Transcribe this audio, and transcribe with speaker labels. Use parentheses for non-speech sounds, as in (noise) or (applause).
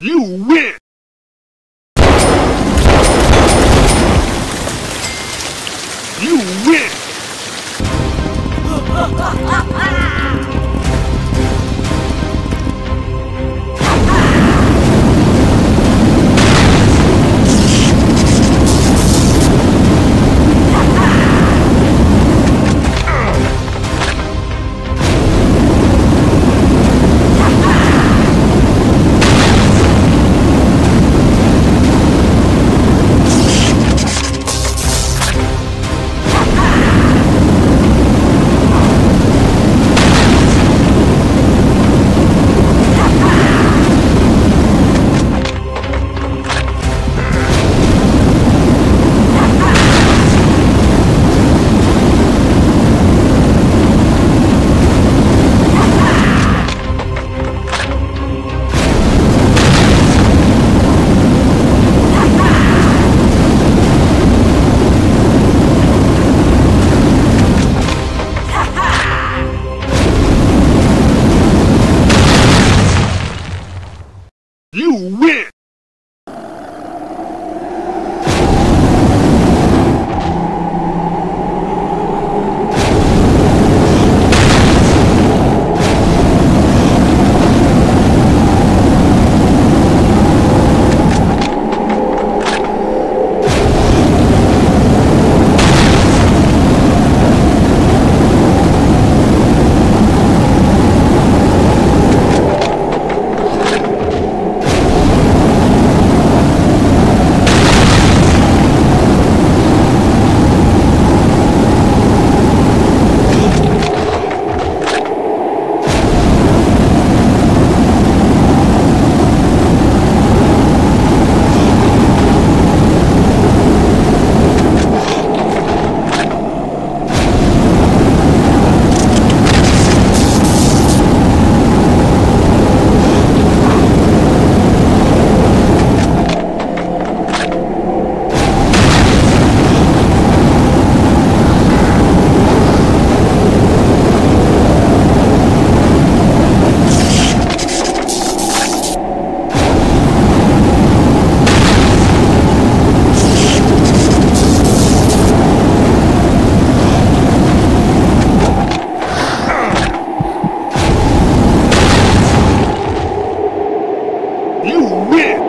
Speaker 1: You win! You win! (laughs) you win. win.